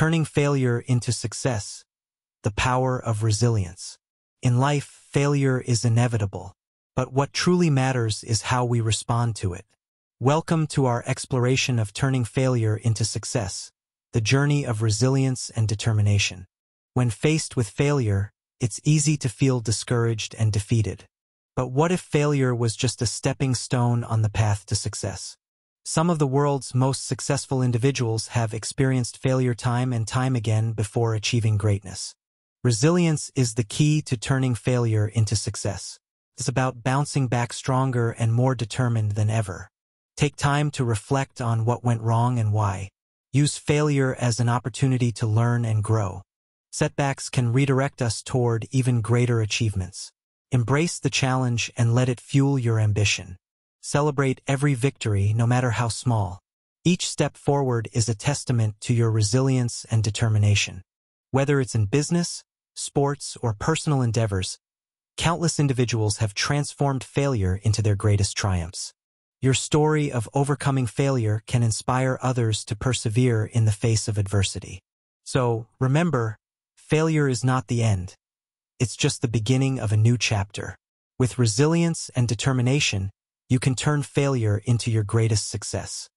Turning failure into success. The power of resilience. In life, failure is inevitable, but what truly matters is how we respond to it. Welcome to our exploration of turning failure into success, the journey of resilience and determination. When faced with failure, it's easy to feel discouraged and defeated. But what if failure was just a stepping stone on the path to success? Some of the world's most successful individuals have experienced failure time and time again before achieving greatness. Resilience is the key to turning failure into success. It's about bouncing back stronger and more determined than ever. Take time to reflect on what went wrong and why. Use failure as an opportunity to learn and grow. Setbacks can redirect us toward even greater achievements. Embrace the challenge and let it fuel your ambition. Celebrate every victory, no matter how small. Each step forward is a testament to your resilience and determination. Whether it's in business, sports, or personal endeavors, countless individuals have transformed failure into their greatest triumphs. Your story of overcoming failure can inspire others to persevere in the face of adversity. So, remember, failure is not the end. It's just the beginning of a new chapter. With resilience and determination, you can turn failure into your greatest success.